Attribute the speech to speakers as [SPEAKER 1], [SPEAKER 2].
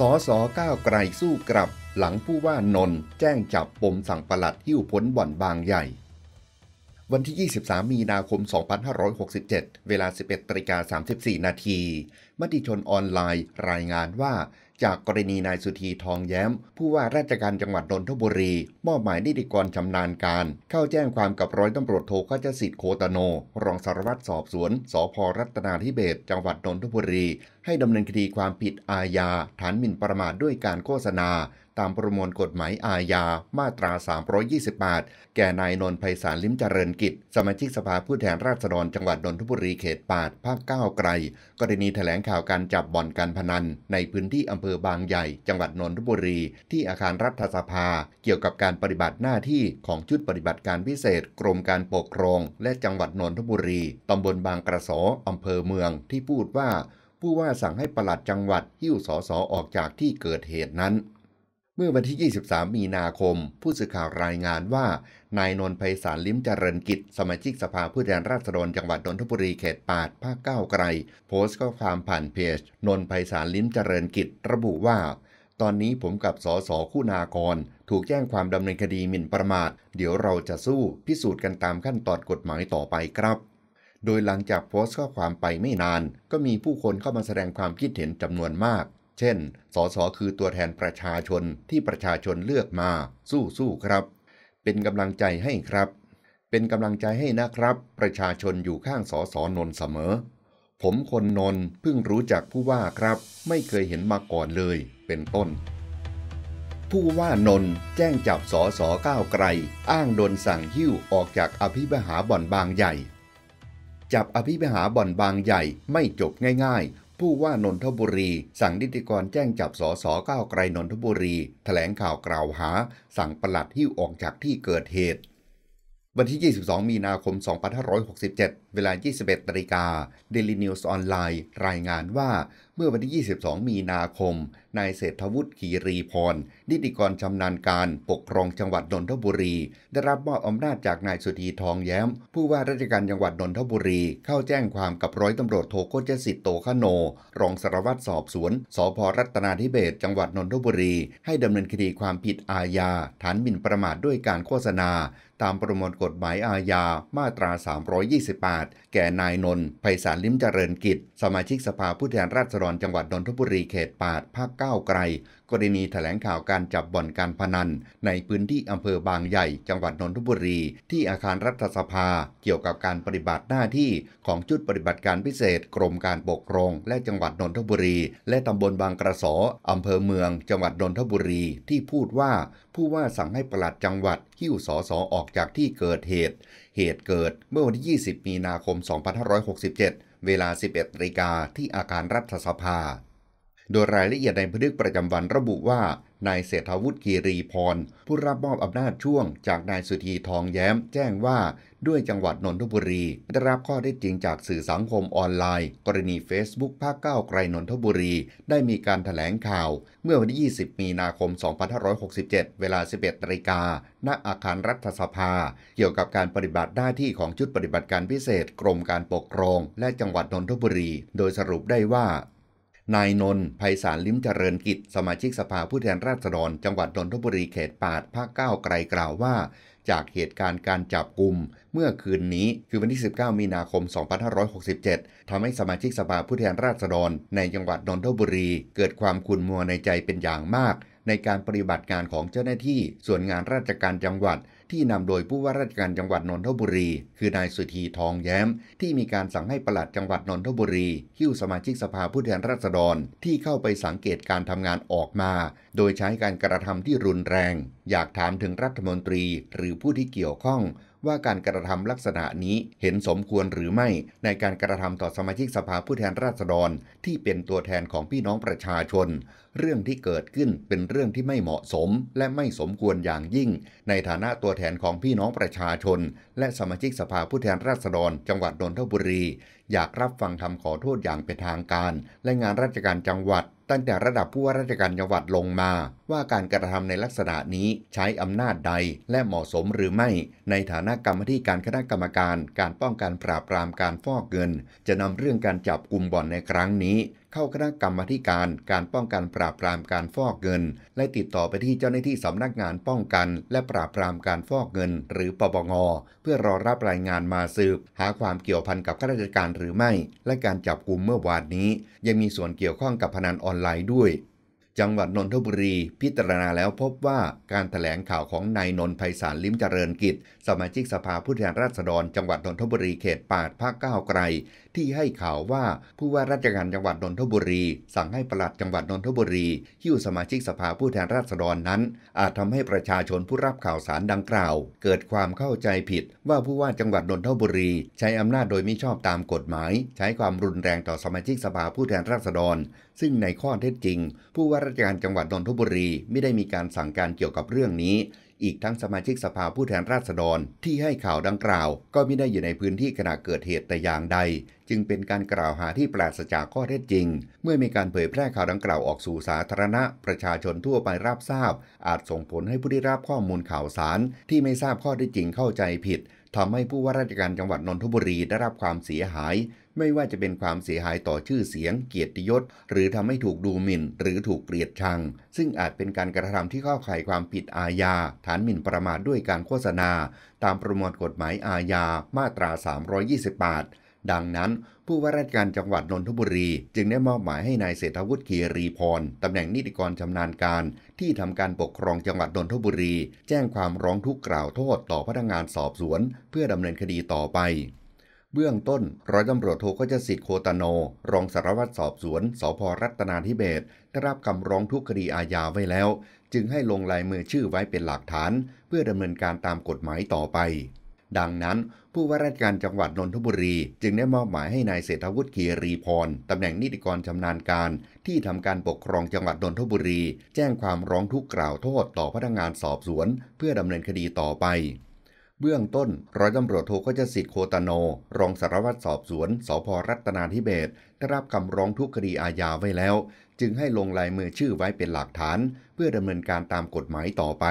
[SPEAKER 1] สอสอก้าวไกลสู้กลับ หลังผู้ว่านนแจ้งจับปมสั่งประหลัดหิ้วพ้นบ่อนบางใหญ่ วันที่ 23 มีนาคม 2567 เวลา 11ตริกา34 นาที มติชนออนไลน์รายงานว่า จากกรณีนายสุธีทองแย้ม ผู้ว่าราชการจังหวัดนนทบุรี มอบหมายนิติกรชำนาญการ เข้าแจ้งความกับร้อยตำรวจโทขจสิทธิ์โคตโน รองสารวัตรสอบสวนสพรัตนาธิเบศจังหวัดนนทบุรี ให้ดำเนินคดีความผิดอาญาฐานหมิ่นประมาทด้วยการโฆษณา ตามประมวลกฎหมายอาญา มาตรา 328 แก่นายนนท์ไพศาลลิ้มเจริญกิจ สมาชิกสภาผู้แทนราษฎรจังหวัดนนทบุรีเขตปาดภาคก้าวไกล กรณีแถลงข่าวการจับบ่อนการพนัน ในพื้นที่อำเภอบางใหญ่ จังหวัดนนทบุรี ที่อาคารรัฐสภา เกี่ยวกับการปฏิบัติหน้าที่ของชุดปฏิบัติการพิเศษ กรมการปกครอง และจังหวัดนนทบุรีตำบลบางกระสออำเภอเมืองที่พูดว่าผู้ว่าสั่งให้ปลัดจังหวัดหิ้วสอสอออกจากที่เกิดเหตุนั้น เมื่อวันที่ 23 มีนาคม ผู้สื่อข่าวรายงานว่า นายนนท์ไพศาลลิ้มเจริญกิจ สมาชิกสภาผู้แทนราษฎรจังหวัดนนทบุรีเขตปาดภาคเก้าไกล โพสต์ข้อความผ่านเพจ นนท์ไพศาลลิ้มเจริญกิจ ระบุว่า ตอนนี้ผมกับสสคู่นากร ถูกแจ้งความดำเนินคดีหมิ่นประมาท เดี๋ยวเราจะสู้พิสูจน์กันตามขั้นตอนกฎหมายต่อไปครับโดยหลังจากโพสต์ข้อความไปไม่นาน ก็มีผู้คนเข้ามาแสดงความคิดเห็นจำนวนมาก เช่น สสคือตัวแทนประชาชนที่ประชาชนเลือกมา สู้สู้ครับ เป็นกำลังใจให้ครับ เป็นกำลังใจให้นะครับ ประชาชนอยู่ข้างสสนนเสมอ ผมคนนนเพิ่งรู้จักผู้ว่าครับ ไม่เคยเห็นมาก่อนเลย เป็นต้น ผู้ว่านนแจ้งจับสสก้าวไกล อ้างโดนสั่งหิ้วออกจากอภิบหาบ่อนบางใหญ่จับอภิบหาบ่อนบางใหญ่ไม่จบง่ายๆ ผู้ว่านนทบุรี สั่งนิติกรแจ้งจับสสก้าวไกลนนทบุรีแถลงข่าวกล่าวหา สั่งปลัดหิ้วออกจากที่เกิดเหตุ วันที่ 22 มีนาคม 2567 เวลา 21นาฬิกา Daily News ออนไลน์ รายงานว่า เมื่อวันที่ 22 มีนาคม นายเศรษฐวุฒิขีรีพร นิติกรชำนาญการปกครองจังหวัดนนทบุรี ได้รับมอบอำนาจจากนายสุธีทองแย้ม ผู้ว่าราชการจังหวัดนนทบุรี เข้าแจ้งความกับร้อยตำรวจโทโคจสิทธิ์โตขโน รองสารวัตรสอบสวน สพรัตนาธิเบศจังหวัดนนทบุรี ให้ดำเนินคดีความผิดอาญา ฐานหมิ่นประมาทด้วยการโฆษณา ตามประมวลกฎหมายอาญา มาตรา 328 แก่นายนนท์ไพศาลลิ้มเจริญกิจ สมาชิกสภาผู้แทนราษฎรจังหวัดนนทบุรีเขตปาดภาคเก้าไกลกรณีแถลงข่าวการจับบ่อนการพนัน ในพื้นที่อำเภอบางใหญ่ จังหวัดนนทบุรี ที่อาคารรัฐสภา เกี่ยวกับการปฏิบัติหน้าที่ของชุดปฏิบัติการพิเศษ กรมการปกครอง และจังหวัดนนทบุรี และตำบลบางกระสออำเภอเมือง จังหวัดนนทบุรี ที่พูดว่าผู้ว่าสั่งให้ปลัดจังหวัดหิ้วสอสอออกจากที่เกิดเหตุ เหตุเกิดเมื่อวันที่ 20 มีนาคม 2567 เวลา 11นาฬิกาที่อาคารรัฐสภา โดยรายละเอียดในบันทึกประจำวันระบุว่านายเศรษฐวุฒิกีรีพร ผู้รับมอบอำนาจช่วง จากนายสุธีทองแย้ม แจ้งว่าด้วยจังหวัดนนทบุรี ได้รับข้อได้จริงจากสื่อสังคมออนไลน์ กรณี Facebook ภาคเก้าไกลนนทบุรี ได้มีการถแถลงข่าว เมื่อวันที่ 20 มีนาคม 2567 เวลา 11นาฬิกาณอาคารรัฐสภา เกี่ยวกับการปฏิบัติหน้าที่ของชุดปฏิบัติการพิเศษ กรมการปกครอง และจังหวัดนนทบุรี โดยสรุปได้ว่า นายนนท์ไพศาลลิ้มเจริญกิจ สมาชิกสภาผู้แทนราษฎร จังหวัดนนทบุรีเขตปาดภาคเก้าไกลกล่าวว่า จากเหตุการณ์การจับกลุ่มเมื่อคืนนี้คือวันที่ 19 มีนาคม 2567ทำให้สมาชิกสภาผู้แทนราษฎร ในจังหวัดนนทบุรี เกิดความขุ่นมัวในใจเป็นอย่างมาก ในการปฏิบัติงานของเจ้าหน้าที่ส่วนงานราชการจังหวัด ที่นำโดยผู้ว่าราชการจังหวัดนนทบุรี คือนายสุธีทองแย้ม ที่มีการสั่งให้ปลัดจังหวัดนนทบุรีคิ้วสมาชิกสภาผู้แทนราษฎรที่เข้าไปสังเกตการทำงานออกมา โดยใช้การกระทำที่รุนแรง อยากถามถึงรัฐมนตรี หรือผู้ที่เกี่ยวข้อง ว่าการกระทำลักษณะนี้เห็นสมควรหรือไม่ในการกระทำต่อสมาชิกสภาผู้แทนราษฎร ที่เป็นตัวแทนของพี่น้องประชาชน เรื่องที่เกิดขึ้นเป็นเรื่องที่ไม่เหมาะสม และไม่สมควรอย่างยิ่ง ในฐานะตัวแทนของพี่น้องประชาชน และสมาชิกสภาผู้แทนราษฎร จังหวัดนนทบุรี อยากรับฟังคำขอโทษอย่างเป็นทางการ และงานราชการจังหวัด ตั้งแต่ระดับผู้ว่าราชการจังหวัดลงมา ว่าการกระทำในลักษณะนี้ใช้อำนาจใดและเหมาะสมหรือไม่ ในฐานะกรรมธิการคณะกรรมการ การป้องกันปราบปรามการฟอกเงิน จะนำเรื่องการจับกลุ่มบ่อนในครั้งนี้เข้าคณะกรรมาการการป้องกันปราบปรามการฟอกเงิน และติดต่อไปที่เจ้าหน้าที่สำนักงานป้องกัน และปราบปรามการฟอกเงิน หรือปปงเพื่อรอรับรายงานมาสืบ หาความเกี่ยวพันกับข้าราชการหรือไม่ และการจับกลุ่มเมื่อวานนี้ ยังมีส่วนเกี่ยวข้องกับพนันออนไลน์ด้วย จังหวัดนนทบุรี พิจารณาแล้วพบว่าการถแถลงข่าวของนายนนท์ไพศาลลิ้มเจริญกิจ สมาชิกสภาผู้แทนราษฎร จังหวัดนนทบุรีเขตปาดภาคเก้าไกล ที่ให้ข่าวว่าผู้ว่าราชการจังหวัดนนทบุรี สั่งให้ปลัดจังหวัดนนทบุรีหิ้วสมาชิกสภาผู้แทนราษฎรนั้น อาจทำให้ประชาชนผู้รับข่าวสารดังกล่าว เกิดความเข้าใจผิด ว่าผู้ว่าจังหวัดนนทบุรี ใช้อำนาจโดยมิชอบตามกฎหมาย ใช้ความรุนแรงต่อสมาชิกสภาผู้แทนราษฎร ซึ่งในข้อเท็จจริง ผู้ว่าราชการจังหวัดนนทบุรีไม่ได้มีการสั่งการเกี่ยวกับเรื่องนี้ อีกทั้งสมาชิกสภาผู้แทนราษฎรที่ให้ข่าวดังกล่าว ก็ไม่ได้อยู่ในพื้นที่ขณะเกิดเหตุแต่อย่างใด จึงเป็นการกล่าวหาที่ปราศจากข้อเท็จจริง เมื่อมีการเผยแพร่ข่าวดังกล่าวออกสู่สาธารณะ ประชาชนทั่วไปรับทราบ อาจส่งผลให้ผู้ได้รับข้อมูลข่าวสาร ที่ไม่ทราบข้อเท็จจริงเข้าใจผิด ทำให้ผู้ว่าราชการจังหวัดนนทบุรีได้รับความเสียหาย ไม่ว่าจะเป็นความเสียหายต่อชื่อเสียง เกียรติยศ หรือทำให้ถูกดูหมิ่น หรือถูกเกลียดชัง ซึ่งอาจเป็นการกระทำที่เข้าข่ายความผิดอาญา ฐานหมิ่นประมาทด้วยการโฆษณา ตามประมวลกฎหมายอาญามาตรา 328 ดังนั้น ผู้ว่าราชการจังหวัดนนทบุรี จึงได้มอบหมายให้นายเศรษฐวุฒิคีรีพรตำแหน่งนิติกรชำนาญการ ที่ทำการปกครองจังหวัดนนทบุรี แจ้งความร้องทุกข์กล่าวโทษต่อพนักงานสอบสวน เพื่อดำเนินคดีต่อไปเบื้องต้น ร้อยตำรวจโทก็จะสิทธิ์โคตโน รองสารวัตรสอบสวน สพรัตนาธิเบศได้รับคำร้องทุกคดีอาญาไว้แล้ว จึงให้ลงลายมือชื่อไว้เป็นหลักฐาน เพื่อดำเนินการตามกฎหมายต่อไป ดังนั้น ผู้ว่าราชการจังหวัดนนทบุรี จึงได้มอบหมายให้นายเศรษฐวุฒิคีรีพรตำแหน่งนิติกรชำนาญการ ที่ทำการปกครองจังหวัดนนทบุรี แจ้งความร้องทุกข์กล่าวโทษต่อพนักงานสอบสวน เพื่อดำเนินคดีต่อไปเบื้องต้น ร้อยตำรวจโทก็จะสิทธิ์โคตโน รองสารวัตรสอบสวน สพรัตนาธิเบศได้รับคำร้องทุกคดีอาญาไว้แล้ว จึงให้ลงลายมือชื่อไว้เป็นหลักฐาน เพื่อดำเนินการตามกฎหมายต่อไป